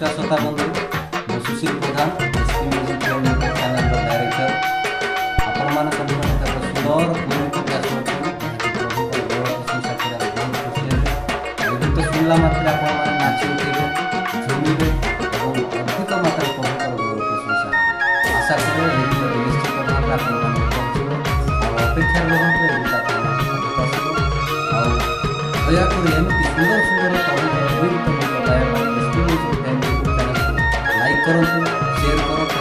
নমস্কার শ্রোতা বন্ধু মই সুশীল প্রধান Sampai jumpa di video selanjutnya. করো শেয়ার করো